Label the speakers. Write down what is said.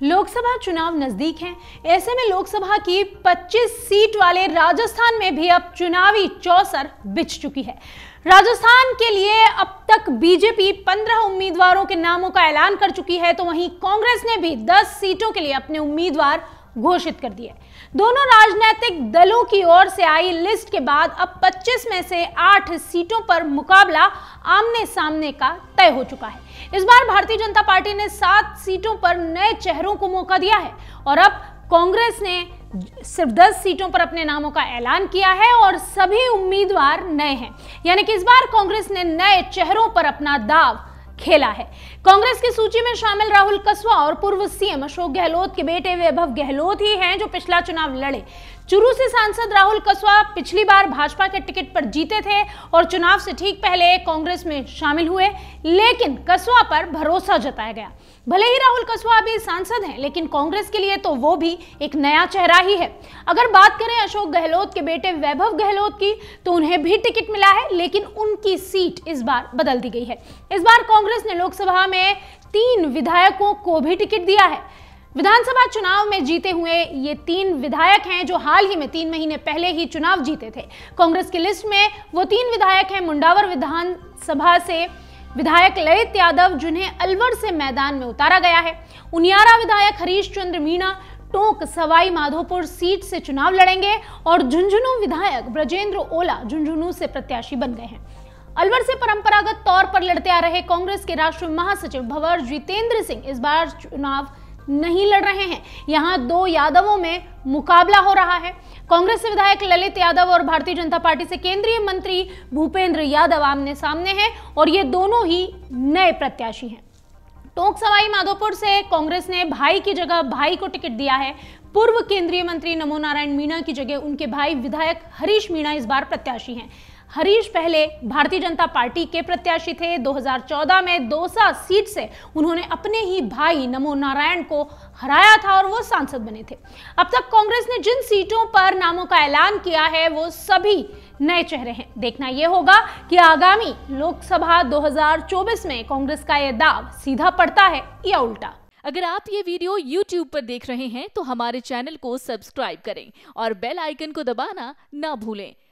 Speaker 1: लोकसभा चुनाव नज़दीक हैं। ऐसे में लोकसभा की 25 सीट वाले राजस्थान में भी अब चुनावी चौसर बिछ चुकी है। राजस्थान के लिए अब तक बीजेपी 15 उम्मीदवारों के नामों का ऐलान कर चुकी है तो वहीं कांग्रेस ने भी 10 सीटों के लिए अपने उम्मीदवार घोषित कर दिए। दोनों राजनीतिक दलों की ओर से आई लिस्ट के बाद अब 25 में से 8 सीटों पर मुकाबला आमने सामने का तय हो चुका है। इस बार भारतीय जनता पार्टी ने सात सीटों पर नए चेहरों को मौका दिया है और अब कांग्रेस ने सिर्फ़ 10 सीटों पर अपने नामों का ऐलान किया है और सभी उम्मीदवार नए हैं। यानी कि इस बार कांग्रेस ने नए चेहरों पर अपना दाव खेला है। कांग्रेस की सूची में शामिल राहुल कसवा और पूर्व सीएम अशोक गहलोत के बेटे वैभव गहलोत ही हैं जो पिछला चुनाव लड़े। चुरू से सांसद राहुल कसवा पिछली बार भाजपा के टिकट पर जीते थे और चुनाव से ठीक पहले कांग्रेस में शामिल हुए, लेकिन कसवा पर भरोसा जताया गया। भले ही राहुल कसवा अभी सांसद हैं, लेकिन कांग्रेस के लिए तो वो भी एक नया चेहरा ही है। अगर बात करें अशोक गहलोत के बेटे वैभव गहलोत की तो उन्हें भी टिकट मिला है, लेकिन उनकी सीट इस बार बदल दी गई है। इस बार कांग्रेस ने लोकसभा में तीन विधायकों को भी टिकट दिया है। विधानसभा चुनाव में जीते हुए ये तीन विधायक हैं जो हाल ही में तीन महीने पहले ही चुनाव जीते थे। कांग्रेस की लिस्ट में वो तीन विधायक हैं, मुंडावर विधानसभा से विधायक ललित यादव, जिन्हें अलवर से मैदान में उतारा गया है। उनियारा विधायक हरीश चंद्र मीणा, टोंक सवाई माधोपुर सीट से चुनाव लड़ेंगे और झुंझुनू विधायक ब्रजेंद्र ओला झुंझुनू से प्रत्याशी बन गए हैं। अलवर से परंपरागत तौर पर लड़ते आ रहे कांग्रेस के राष्ट्रीय महासचिव भवर जितेंद्र सिंह इस बार चुनाव नहीं लड़ रहे हैं। यहाँ दो यादवों में मुकाबला हो रहा है। कांग्रेस से विधायक ललित यादव और भारतीय जनता पार्टी से केंद्रीय मंत्री भूपेंद्र यादव आमने सामने हैं और ये दोनों ही नए प्रत्याशी हैं। टोंक सवाई माधोपुर से कांग्रेस ने भाई की जगह भाई को टिकट दिया है। पूर्व केंद्रीय मंत्री नमो नारायण मीणा की जगह उनके भाई विधायक हरीश मीणा इस बार प्रत्याशी हैं। हरीश पहले भारतीय जनता पार्टी के प्रत्याशी थे। 2014 में दौसा सीट से उन्होंने अपने ही भाई नमो नारायण को हराया था और वो सांसद बने थे। अब तक कांग्रेस ने जिन सीटों पर नामों का ऐलान किया है, वो सभी नए चेहरे हैं। देखना यह होगा कि आगामी लोकसभा 2024 में कांग्रेस का यह दाव सीधा पड़ता है या उल्टा।
Speaker 2: अगर आप ये वीडियो YouTube पर देख रहे हैं तो हमारे चैनल को सब्सक्राइब करें और बेल आइकन को दबाना ना भूलें।